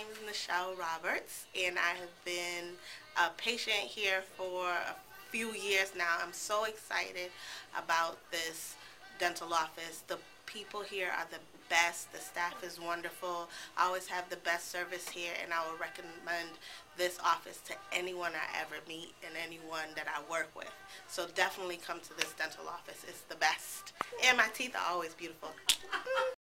name is Michelle Roberts, and I have been a patient here for a few years now. I'm so excited about this dental office. The people here are the best. The staff is wonderful. I always have the best service here, and I will recommend this office to anyone I ever meet and anyone that I work with. So definitely come to this dental office. It's the best. And my teeth are always beautiful.